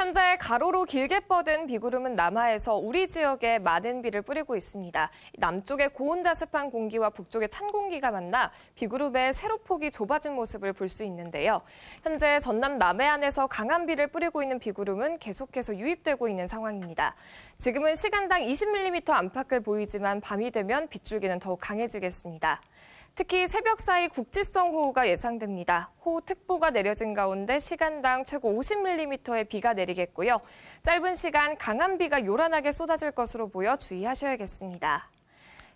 현재 가로로 길게 뻗은 비구름은 남하에서 우리 지역에 많은 비를 뿌리고 있습니다. 남쪽의 고온다습한 공기와 북쪽의 찬 공기가 만나 비구름의 세로폭이 좁아진 모습을 볼 수 있는데요. 현재 전남 남해안에서 강한 비를 뿌리고 있는 비구름은 계속해서 유입되고 있는 상황입니다. 지금은 시간당 20mm 안팎을 보이지만 밤이 되면 빗줄기는 더욱 강해지겠습니다. 특히 새벽 사이 국지성 호우가 예상됩니다. 호우특보가 내려진 가운데 시간당 최고 50mm의 비가 내리겠고요. 짧은 시간 강한 비가 요란하게 쏟아질 것으로 보여 주의하셔야겠습니다.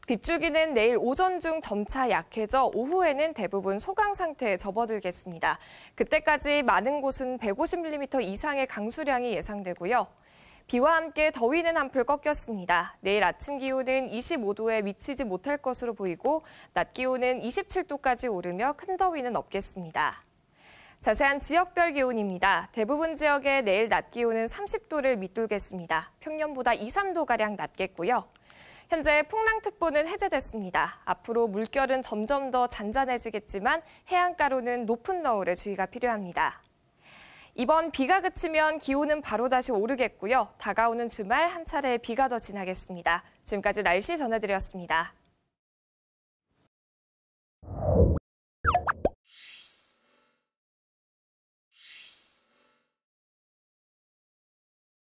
빗줄기는 내일 오전 중 점차 약해져 오후에는 대부분 소강 상태에 접어들겠습니다. 그때까지 많은 곳은 150mm 이상의 강수량이 예상되고요. 비와 함께 더위는 한풀 꺾였습니다. 내일 아침 기온은 25도에 미치지 못할 것으로 보이고 낮 기온은 27도까지 오르며 큰 더위는 없겠습니다. 자세한 지역별 기온입니다. 대부분 지역의 내일 낮 기온은 30도를 밑돌겠습니다. 평년보다 2, 3도가량 낮겠고요. 현재 풍랑특보는 해제됐습니다. 앞으로 물결은 점점 더 잔잔해지겠지만 해안가로는 높은 너울에 주의가 필요합니다. 이번 비가 그치면 기온은 바로 다시 오르겠고요. 다가오는 주말 한 차례 비가 더 지나겠습니다. 지금까지 날씨 전해드렸습니다.